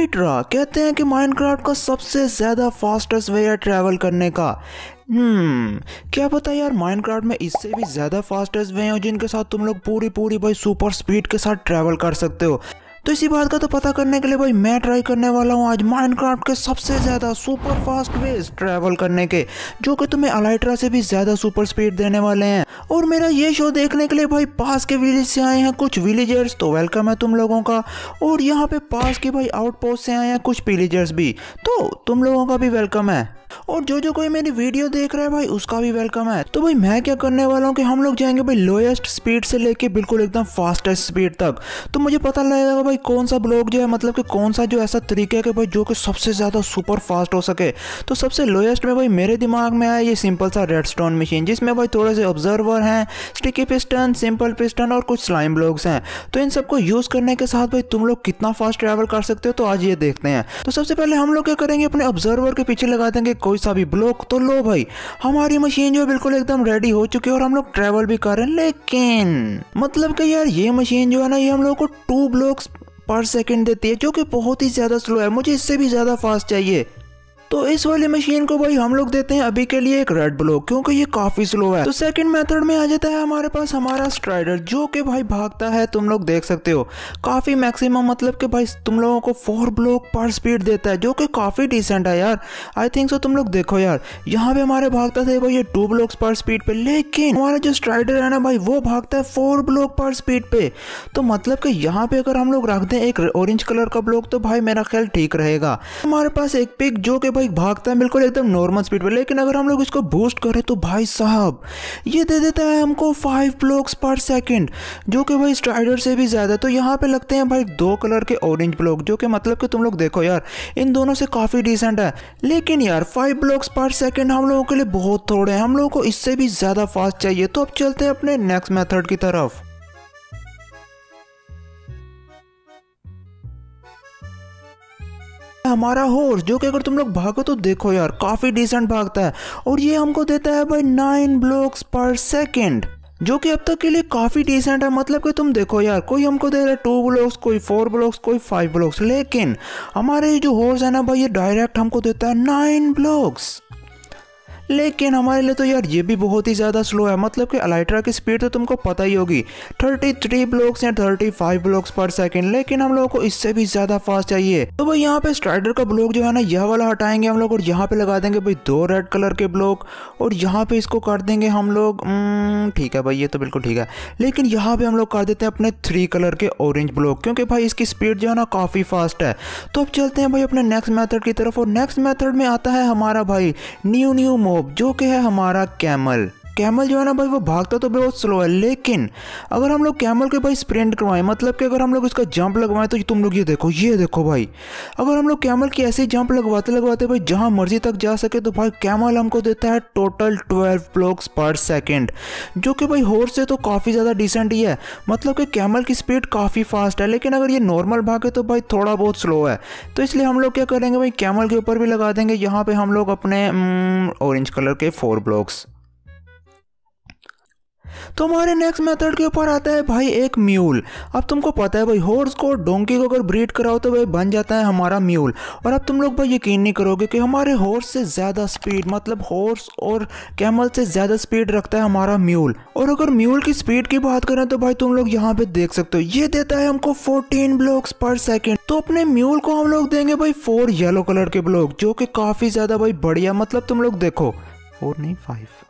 अलाइट्रा कहते हैं कि माइनक्राफ्ट का सबसे ज़्यादा फास्टेस्ट वे है ट्रैवल करने का। हम्म क्या पता यार माइनक्राफ्ट में इससे भी ज़्यादा फास्टेस्ट वे हो जिनके साथ तुम लोग पूरी पूरी भाई सुपर स्पीड के साथ ट्रैवल कर सकते हो। तो इसी बात का तो पता करने के लिए भाई मैं ट्राई करने वाला हूँ आज माइनक्राफ्ट के सबसे ज़्यादा सुपर फास्ट वेज ट्रैवल करने के, जो कि तुम्हें अलाइट्रा से भी ज़्यादा सुपर स्पीड देने वाले हैं। और मेरा ये शो देखने के लिए भाई पास के विलेज से आए हैं कुछ विलेजर्स तो वेलकम है तुम लोगों का। और यहाँ पे पास के भाई आउटपोस्ट से आए हैं कुछ विलेजर्स भी तो तुम लोगों का भी वेलकम है। और जो जो कोई मेरी वीडियो देख रहा है भाई, उसका भी वेलकम है। तो भाई, मैं क्या करने वाला हूँ कि हम लोग जाएँगे भाई लोएस्ट स्पीड से लेके बिल्कुल एकदम फास्टेस्ट स्पीड तक। तो मुझे पता लगेगा भाई, कौन सा ब्लॉग जो है मतलब कि कौन सा जो ऐसा तरीका है कि भाई जो कि सबसे ज़्यादा सुपर फास्ट हो सके। तो सबसे लोएस्ट में भाई, मेरे दिमाग में आया ये सिंपल सा रेड स्टोन मशीन जिसमें भाई थोड़े से ऑब्जर्वर हैं स्टिकी पिस्टन सिंपल पिस्टन और कुछ स्लाइम ब्लॉग्स हैं। तो इन सबको यूज़ करने के साथ भाई, तुम लोग कितना फास्ट ट्रैवल कर सकते हो तो आज ये देखते हैं। तो सबसे पहले हम लोग क्या करेंगे, अपने ऑब्जर्वर के पीछे लगा देंगे कोई सा भी ब्लॉक तो लो भाई। हमारी मशीन जो बिल्कुल एकदम रेडी हो चुकी है और हम लोग ट्रेवल भी कर रहे हैं, लेकिन मतलब कि यार ये मशीन जो है ना, ये हम लोग को टू ब्लॉक्स पर सेकंड देती है, जो कि बहुत ही ज़्यादा स्लो है। मुझे इससे भी ज़्यादा फास्ट चाहिए। तो इस वाली मशीन को भाई हम लोग देते हैं अभी के लिए एक रेड ब्लॉक क्योंकि ये काफ़ी स्लो है। तो सेकंड मेथड में आ जाता है हमारे पास हमारा स्ट्राइडर जो कि भाई भागता है, तुम लोग देख सकते हो। काफ़ी मैक्सिमम मतलब कि भाई तुम लोगों को फोर ब्लॉक पर स्पीड देता है, जो कि काफ़ी डिसेंट है यार। आई थिंक सो तुम लोग देखो यार। यहाँ पे हमारे भागता थे भाई ये टू ब्लॉक्स पर स्पीड पे, लेकिन हमारा जो स्ट्राइडर है ना भाई, वो भागता है फोर ब्लॉक पर स्पीड पे। तो मतलब कि यहाँ पे अगर हम लोग रख दें एक ऑरेंज कलर का ब्लॉक तो भाई मेरा ख्याल ठीक रहेगा। हमारे पास एक पिक जो कि भाई भागता है, बिल्कुल एकदम नॉर्मल स्पीड पर। लेकिन अगर हम लोग इसको बूस्ट करें तो भाई साहब, ये दे देता है हमको फाइव ब्लॉक्स पर सेकेंड जो कि भाई स्ट्राइडर से भी ज़्यादा। तो यहाँ पे लगते हैं भाई दो कलर के ऑरेंज ब्लॉक जो कि मतलब कि तुम लोग देखो यार, इन दोनों से काफ़ी डिसेंट है। लेकिन यार फाइव ब्लॉक्स पर सेकेंड हम लोगों के लिए बहुत थोड़े हैं। हम लोगों को इससे भी ज़्यादा फास्ट चाहिए। तो अब चलते हैं अपने नेक्स्ट मेथड की तरफ़। हमारा हॉर्स जो कि अगर तुम लोग भागो तो देखो यार, काफ़ी डिसेंट भागता है। और ये हमको देता है भाई नाइन ब्लॉक्स पर सेकेंड जो कि अब तक के लिए काफ़ी डिसेंट है। मतलब कि तुम देखो यार, कोई हमको दे रहा है टू ब्लॉक्स कोई फोर ब्लॉक्स कोई फाइव ब्लॉक्स लेकिन हमारे जो हॉर्स है ना भाई, ये डायरेक्ट हमको देता है नाइन ब्लॉक्स लेकिन हमारे लिए तो यार ये भी बहुत ही ज़्यादा स्लो है। मतलब कि अलाइट्रा की स्पीड तो तुमको पता ही होगी। 33 ब्लॉक्स या 35 ब्लॉक्स पर सेकंड लेकिन हम लोगों को इससे भी ज़्यादा फास्ट चाहिए। तो भाई यहाँ पे स्ट्राइडर का ब्लॉक जो है ना यह वाला हटाएँगे हम लोग और यहाँ पे लगा देंगे भाई दो रेड कलर के ब्लॉक और यहाँ पे इसको कर देंगे हम लोग हम्म, ठीक है भाई ये तो बिल्कुल ठीक है। लेकिन यहाँ पे हम लोग कर देते हैं अपने थ्री कलर के ऑरेंज ब्लॉक क्योंकि भाई इसकी स्पीड जो है ना काफ़ी फास्ट है। तो अब चलते हैं भाई अपने नेक्स्ट मैथड की तरफ़ और नेक्स्ट मैथड में आता है हमारा भाई न्यू न्यू मोब जो कि है हमारा कैमल। कैमल जो है ना भाई, वो भागता तो बहुत स्लो है, लेकिन अगर हम लोग कैमल के भाई स्प्रिंट करवाएँ मतलब कि अगर हम लोग इसका जंप लगवाएँ तो तुम लोग ये देखो ये देखो भाई। अगर हम लोग कैमल की ऐसे जंप लगवाते लगवाते भाई, जहाँ मर्ज़ी तक जा सके तो भाई कैमल हमको देता है total twelve blocks per second जो कि भाई हॉर्स से तो काफ़ी ज़्यादा डिसेंट ही है। मतलब कि कैमल की स्पीड काफ़ी फास्ट है, लेकिन अगर ये नॉर्मल भागे तो भाई थोड़ा बहुत स्लो है। तो इसलिए हम लोग क्या करेंगे भाई कैमल के ऊपर भी लगा देंगे, यहाँ पर हम लोग अपने ऑरेंज कलर के फोर ब्लॉक्स तो हमारे नेक्स्ट मेथड के ऊपर आता है भाई एक म्यूल अब तुमको पता है भाई हॉर्स को डोंकी को अगर ब्रीड कराओ तो भाई बन जाता है हमारा म्यूल और अब तुम लोग भाई यकीन नहीं करोगे कि हमारे हॉर्स से ज़्यादा स्पीड मतलब हॉर्स और कैमल से ज़्यादा स्पीड रखता है हमारा म्यूल और अगर म्यूल की स्पीड की बात करें तो भाई तुम लोग यहाँ पे देख सकते हो, ये देता है हमको फोर्टीन ब्लॉक्स पर सेकेंड तो अपने म्यूल को हम लोग देंगे भाई फोर येलो कलर के ब्लॉक जो कि काफ़ी ज़्यादा भाई बढ़िया मतलब तुम लोग देखो फोर नहीं फाइव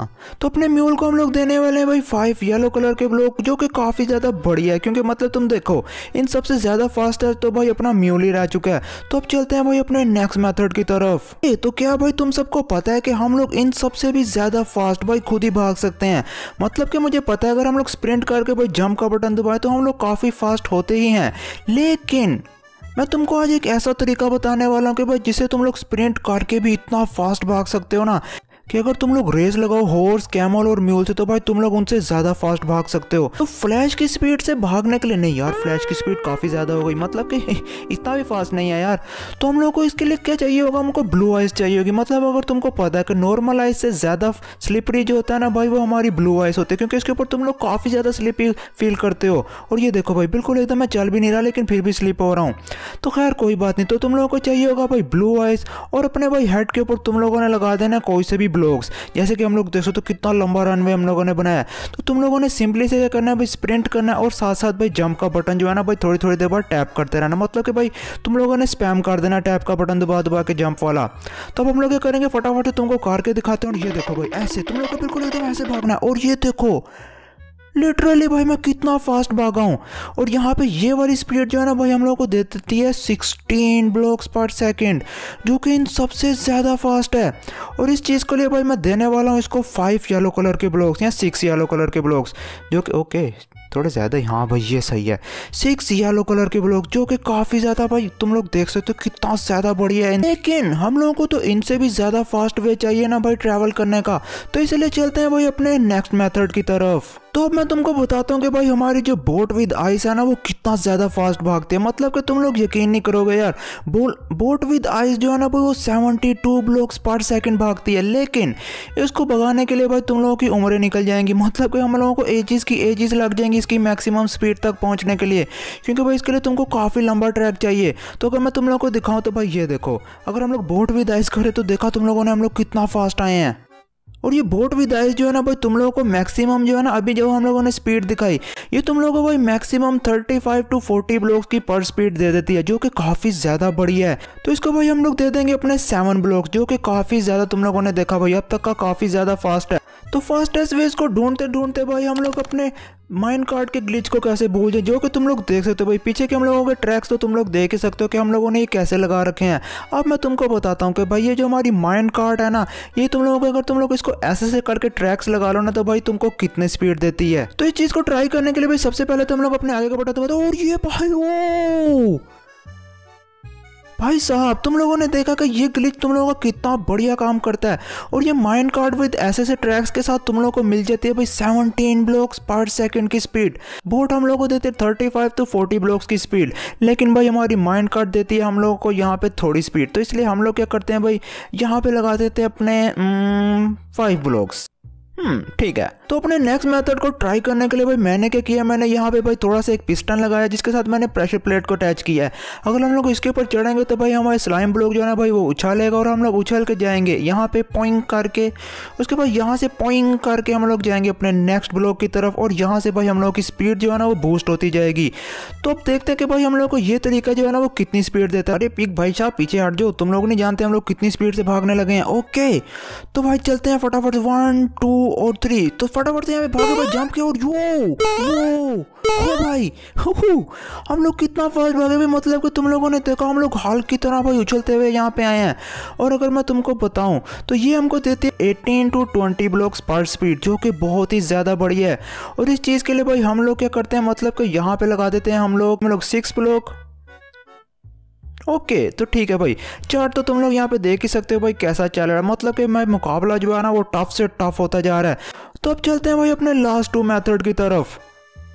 हाँ। तो अपने म्यूल को हम लोग देने वाले हैं भाई फाइव येलो कलर के ब्लॉक जो कि काफ़ी ज़्यादा बढ़िया है क्योंकि मतलब तुम देखो इन सबसे ज़्यादा फास्ट है तो भाई अपना म्यूल ही रह चुका है। तो अब चलते हैं भाई अपने नेक्स्ट मेथड की तरफ़। ए, तो क्या भाई तुम सबको पता है कि हम लोग इन सबसे भी ज़्यादा फास्ट भाई खुद ही भाग सकते हैं? मतलब कि मुझे पता है अगर हम लोग स्प्रिंट करके भाई जंप का बटन दबाए तो हम लोग काफ़ी फास्ट होते ही हैं। लेकिन मैं तुमको आज एक ऐसा तरीका बताने वाला हूँ कि भाई जिसे तुम लोग स्प्रिंट करके भी इतना फास्ट भाग सकते हो ना कि अगर तुम लोग रेस लगाओ हॉर्स कैमल और म्यूल से तो भाई तुम लोग उनसे ज़्यादा फास्ट भाग सकते हो। तो फ्लैश की स्पीड से भागने के लिए नहीं यार फ्लैश की स्पीड काफ़ी ज़्यादा हो गई। मतलब कि इतना भी फास्ट नहीं है यार। तो हम लोग को इसके लिए क्या चाहिए होगा? हमको ब्लू आइस चाहिए होगी। मतलब अगर तुमको पता है कि नॉर्मल आइस से ज़्यादा स्लिपरी जो होता है ना भाई, वो हमारी ब्लू आइस होती है, क्योंकि इसके ऊपर तुम लोग काफ़ी ज़्यादा स्लिपी फील करते हो। और ये देखो भाई, बिल्कुल एकदम मैं चल भी नहीं रहा, लेकिन फिर भी स्लिप हो रहा हूँ। तो खैर, कोई बात नहीं। तो तुम लोगों को चाहिए होगा भाई ब्लू आइस और अपने भाई हेड के ऊपर तुम लोगों ने लगा देना, कोई से भी ब्लॉग्स जैसे कि हम लोग देखो तो कितना लंबा रनवे हम लोगों ने बनाया। तो तुम लोगों ने सिंपली से क्या करना है भाई? स्प्रिंट करना है और साथ साथ भाई जंप का बटन जो है ना भाई थोड़ी थोड़ी देर बाद टैप करते रहना। मतलब कि भाई तुम लोगों ने स्पैम कर देना टैप का बटन दबा दबा के जंप वाला। तो अब हम लोग क्या करेंगे? फटाफट से तुमको कार के दिखाते हैं और ये देखो भाई, ऐसे तुम लोग को बिल्कुल एकदम ऐसे भागना और ये देखो लिटरली भाई, मैं कितना फास्ट भागा हूँ। और यहाँ पे ये वाली स्पीड जो है ना भाई, हम लोग को दे देती है 16 ब्लॉक्स पर सेकेंड जो कि इन सबसे ज़्यादा फास्ट है। और इस चीज़ के लिए भाई, मैं देने वाला हूँ इसको फाइव येलो कलर के ब्लॉक्स या सिक्स येलो कलर के ब्लॉक्स जो कि ओके थोड़े ज़्यादा ही। भाई, ये सही है। सिक्स येलो कलर के ब्लॉक, जो कि काफ़ी ज़्यादा भाई, तुम लोग देख सकते हो कितना ज़्यादा बढ़िया है। लेकिन हम लोगों को तो इनसे भी ज़्यादा फास्ट वे चाहिए ना भाई ट्रैवल करने का। तो इसलिए चलते हैं भाई अपने नेक्स्ट मेथड की तरफ़। तो अब मैं तुमको बताता हूँ कि भाई हमारी जो बोट विद आइस है ना, वो कितना ज़्यादा फास्ट भागते हैं। मतलब कि तुम लोग यकीन नहीं करोगे यार बोट विद आइस जो है ना भाई, वो 72 ब्लॉक्स पर सेकंड भागती है। लेकिन इसको भगाने के लिए भाई तुम लोगों की उम्रें निकल जाएँगी। मतलब कि हम लोगों को एजिस की एजिस लग जाएँगी। इसकी मैक्सिमम स्पीड तक पहुँचने के लिए। क्योंकि भाई इसके लिए तुमको काफ़ी लंबा ट्रैक चाहिए। तो अगर मैं तुम लोग को दिखाऊँ तो भाई ये देखो। अगर हम लोग बोट विद आइस करें तो देखा तुम लोगों ने हम लोग कितना फास्ट आए हैं। और ये बोट विद आइस जो है ना भाई, तुम लोगों को मैक्सिमम जो है ना, अभी जो हम लोगों ने स्पीड दिखाई, ये तुम लोगों को भाई मैक्सिमम 35 टू 40 ब्लॉक्स की पर स्पीड दे देती है, जो कि काफ़ी ज़्यादा बढ़िया है। तो इसको भाई हम लोग दे देंगे अपने सेवन ब्लॉक्स जो कि काफ़ी ज़्यादा तुम लोगों ने देखा भाई, अब तक का काफ़ी ज़्यादा फास्ट है। तो फास्टेस्ट वेज को ढूंढते ढूंढते भाई हम लोग अपने माइंड कार्ड के ग्लिच को कैसे भूल जाए? जो कि तुम लोग देख सकते हो भाई। पीछे के हम लोगों के ट्रैक्स तो तुम लोग देख ही सकते हो कि हम लोगों ने ये कैसे लगा रखे हैं। अब मैं तुमको बताता हूँ कि भाई ये जो हमारी माइंड कार्ड है ना, ये तुम लोगों को, अगर तुम लोग इसको ऐसे से करके ट्रैक्स लगा लो ना तो भाई तुमको कितने स्पीड देती है। तो इस चीज़ को ट्राई करने के लिए भाई, सबसे पहले तुम लोग अपने आगे का बटा दो और ये भाई, ओ! भाई साहब, तुम लोगों ने देखा कि ये ग्लिच तुम लोगों का कितना बढ़िया काम करता है। और ये माइंड कार्ड विद ऐसे ऐसे ट्रैक्स के साथ तुम लोगों को मिल जाती है भाई 17 ब्लॉक्स पर सेकंड की स्पीड बोट हम लोगों को देते थर्टी फाइव टू 40 ब्लॉक्स की स्पीड लेकिन भाई हमारी माइंड कार्ड देती है हम लोगों को यहाँ पे थोड़ी स्पीड तो इसलिए हम लोग क्या करते हैं भाई, यहाँ पे लगा देते हैं अपने फाइव ब्लॉक्स ठीक है। तो अपने नेक्स्ट मेथड को ट्राई करने के लिए भाई मैंने क्या किया? मैंने यहाँ पे भाई थोड़ा सा एक पिस्टन लगाया जिसके साथ मैंने प्रेशर प्लेट को अटैच किया है। अगर हम लोग इसके ऊपर चढ़ेंगे तो भाई हमारे स्लाइम ब्लॉक जो है ना भाई वो उछालेगा और हम लोग उछल के जाएँगे। यहाँ पे पॉइंग करके, उसके बाद यहाँ से पॉइंग करके हम लोग जाएँगे अपने नेक्स्ट ब्लॉक की तरफ़ और यहाँ से भाई हम लोग की स्पीड जो है ना वो बूस्ट होती जाएगी। तो अब देखते हैं कि भाई हम लोग को ये तरीका जो है ना वो कितनी स्पीड देता है। अरे पिक भाई साहब, पीछे हट जाओ। तुम लोग नहीं जानते हम लोग कितनी स्पीड से भागने लगे हैं। ओके तो भाई चलते हैं फटाफट। वन टू और थ्री तो फटाफट से यहाँ पे भागे, भाई जंप किया और यो वो हो भाई हम लोग कितना फास्ट भागे भाई मतलब कि तुम लोगों ने देखा, हम लोग हाल की तरह भाई उछलते हुए यहाँ पे आए हैं। और अगर मैं तुमको बताऊँ तो ये हमको देते हैं 18 टू 20 ब्लॉक्स पर स्पीड जो कि बहुत ही ज़्यादा बढ़िया है। और इस चीज़ के लिए भाई हम लोग क्या करते हैं मतलब कि यहाँ पे लगा देते हैं हम लोग हम लोग सिक्स ब्लॉक ओके तो ठीक है भाई। चार्ट तो तुम लोग यहाँ पे देख ही सकते हो भाई कैसा चल रहा है। मतलब कि मैं मुकाबला जो है ना, वो टफ से टफ होता जा रहा है। तो अब चलते हैं भाई अपने लास्ट टू मेथड की तरफ़।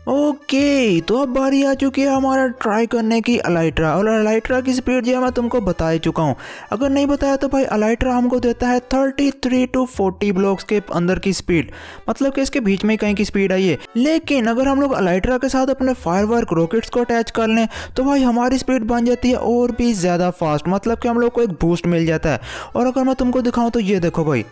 ओके तो अब बारी आ चुकी है हमारा ट्राई करने की अलाइट्रा और अलाइट्रा की स्पीड जो है मैं तुमको बता ही चुका हूँ। अगर नहीं बताया तो भाई अलाइट्रा हमको देता है 33 टू 40 ब्लॉक्स के अंदर की स्पीड मतलब कि इसके बीच में कहीं की स्पीड आई है। लेकिन अगर हम लोग अलाइट्रा के साथ अपने फायर वर्क रॉकेट्स को अटैच कर लें तो भाई हमारी स्पीड बन जाती है और भी ज़्यादा फास्ट मतलब कि हम लोग को एक बूस्ट मिल जाता है। और अगर मैं तुमको दिखाऊँ तो ये देखो भाई।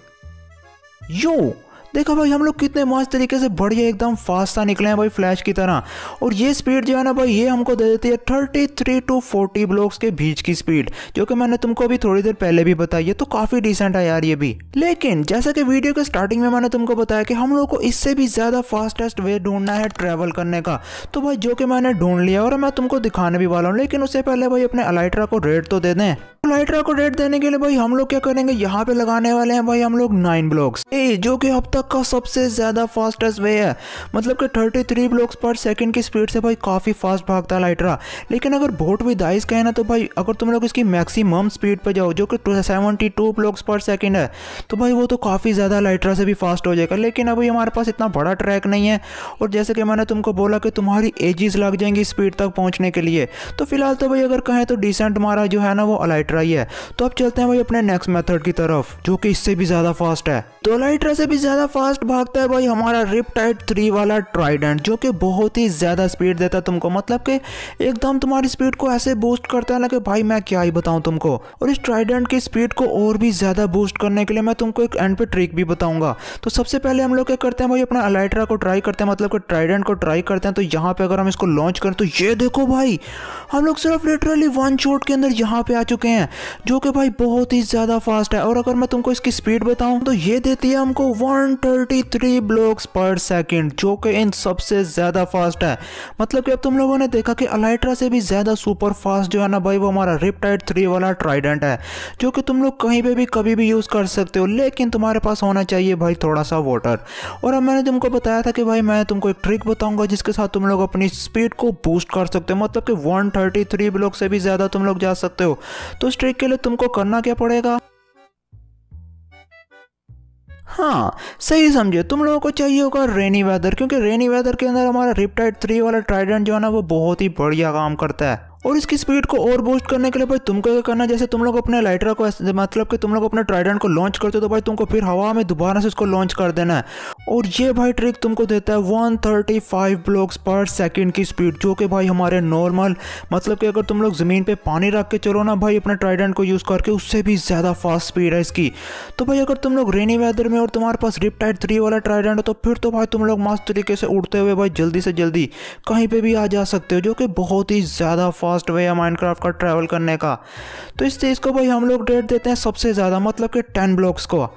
यू देखो भाई, हम लोग कितने मस्त तरीके से बढ़िया एकदम फास्ट सा निकले हैं भाई फ्लैश की तरह। और ये स्पीड जो है ना भाई, ये हमको दे देती है thirty three to forty blocks के बीच की स्पीड जो कि मैंने तुमको अभी थोड़ी देर पहले भी बताई है तो काफ़ी डिसेंट है यार ये भी। लेकिन, जैसा कि वीडियो के स्टार्टिंग में मैंने तुमको बताया कि हम लोग को इससे भी ज़्यादा फास्टेस्ट वे ढूंढना है ट्रैवल करने का। तो भाई, जो कि मैंने ढूंढ लिया और मैं तुमको दिखाने भी वाला हूँ, लेकिन उससे पहले भाई अपने अलाइट्रा को रेट तो दे दें। लाइट्रा को रेट देने के लिए भाई, हम लोग क्या करेंगे? यहाँ पे लगाने वाले हैं भाई हम लोग नाइन ब्लॉक्स ए, जो कि अब तक तक का सबसे ज़्यादा फास्टेस्ट वे है। मतलब कि 33 ब्लॉक्स पर सेकंड की स्पीड से भाई काफ़ी फास्ट भागता है लाइट्रा लेकिन अगर बोट विद आइस कहे ना तो भाई अगर तुम लोग इसकी मैक्सिमम स्पीड पर जाओ, जो कि seventy two blocks per second है तो भाई वो तो काफ़ी ज़्यादा लाइट्रा से भी फास्ट हो जाएगा। लेकिन अभी हमारे पास इतना बड़ा ट्रैक नहीं है, और जैसे कि मैंने तुमको बोला कि तुम्हारी एजिस लग जाएँगी स्पीड तक पहुँचने के लिए तो फ़िलहाल तो भाई अगर कहें तो डिसेंट हमारा जो है ना, वो अलाइट्रा ही है। तो अब चलते हैं भाई अपने नेक्स्ट मेथड की तरफ़, जो कि इससे भी ज़्यादा फास्ट है। तो लाइट्रा से भी ज़्यादा फास्ट भागता है भाई, हमारा रिप टाइट थ्री वाला ट्राइडेंट जो कि बहुत ही ज़्यादा स्पीड देता है तुमको। मतलब कि एकदम तुम्हारी स्पीड को ऐसे बूस्ट करता है ना कि भाई, मैं क्या ही बताऊँ तुमको। और इस ट्राइडेंट की स्पीड को और भी ज़्यादा बूस्ट करने के लिए मैं तुमको एक एंड पे ट्रिक भी बताऊँगा। तो सबसे पहले हम लोग क्या करते हैं भाई अपना अलाइट्रा को ट्राई करते हैं मतलब कि ट्राइडेंट को ट्राई करते हैं। तो यहाँ पे अगर हम इसको लॉन्च करें तो ये देखो भाई, हम लोग सिर्फ़ लिटरली वन शॉट के अंदर यहाँ पे आ चुके हैं, जो कि भाई बहुत ही ज़्यादा फास्ट है। और अगर मैं तुमको इसकी स्पीड बताऊँ तो ये देती है हमको 133 ब्लॉक्स पर सेकंड जो कि इन सबसे ज़्यादा फास्ट है। मतलब कि अब तुम लोगों ने देखा कि अलाइट्रा से भी ज़्यादा सुपर फास्ट जो है ना भाई, वो हमारा रिपटाइड थ्री वाला ट्राइडेंट है, जो कि तुम लोग कहीं पे भी कभी भी यूज़ कर सकते हो, लेकिन तुम्हारे पास होना चाहिए भाई थोड़ा सा वाटर और अब मैंने तुमको बताया था कि भाई, मैं तुमको एक ट्रिक बताऊँगा जिसके साथ तुम लोग अपनी स्पीड को बूस्ट कर सकते हो। मतलब कि 133 ब्लॉक से भी ज़्यादा तुम लोग जा सकते हो। तो इस ट्रिक के लिए तुमको करना क्या पड़ेगा? हाँ सही समझे। तुम लोगों को चाहिए होगा रेनी वेदर क्योंकि रेनी वेदर के अंदर हमारा रिपटाइड थ्री वाला ट्राइडेंट जो है ना, वो बहुत ही बढ़िया काम करता है। और इसकी स्पीड को और बूस्ट करने के लिए भाई तुमको क्या करना है, जैसे तुम लोग अपने लाइटर को मतलब कि तुम लोग अपने ट्राइडेंट को लॉन्च करते हो तो भाई तुमको फिर हवा में दोबारा से उसको लॉन्च कर देना है। और ये भाई ट्रिक तुमको देता है 135 ब्लॉक्स पर सेकंड की स्पीड जो कि भाई हमारे नॉर्मल मतलब कि अगर तुम लोग ज़मीन पे पानी रख के चलो ना भाई अपने ट्राइडेंट को यूज़ करके, उससे भी ज़्यादा फास्ट स्पीड है इसकी। तो भाई अगर तुम लोग रेनी वेदर में और तुम्हारे पास रिप टाइट थ्री वाला ट्राइडेंट हो तो फिर तो भाई तुम लोग मस्त तरीके से उड़ते हुए भाई जल्दी से जल्दी कहीं पर भी आ जा सकते हो, जो कि बहुत ही ज़्यादा फास्ट वे है माइंड का ट्रैवल करने का। तो इस चीज़ को भाई हम लोग डेट देते हैं सबसे ज़्यादा मतलब कि टेन ब्लॉक्स को।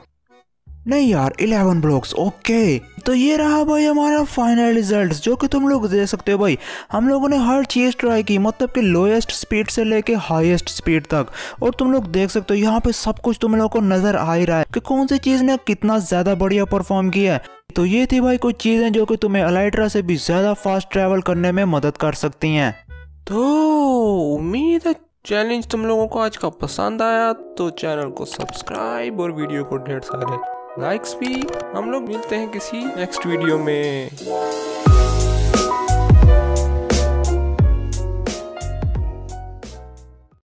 नहीं यार इलेवन ब्लॉक्स ओके तो ये रहा भाई हमारा फाइनल रिज़ल्ट जो कि तुम लोग दे सकते हो भाई। हम लोगों ने हर चीज़ ट्राई की मतलब कि लोएस्ट स्पीड से लेके हाईएस्ट स्पीड तक। और तुम लोग देख सकते हो, यहाँ पे सब कुछ तुम लोगों को नज़र आ ही रहा है कि कौन सी चीज़ ने कितना ज़्यादा बढ़िया परफॉर्म किया है। तो ये थी भाई कुछ चीज़ें जो कि तुम्हें अलाइट्रा से भी ज़्यादा फास्ट ट्रैवल करने में मदद कर सकती हैं। तो उम्मीद है चैलेंज तुम लोगों को आज का पसंद आया तो चैनल को सब्सक्राइब और वीडियो को ढेर सारे लाइक्स भी। हम लोग मिलते हैं किसी नेक्स्ट वीडियो में।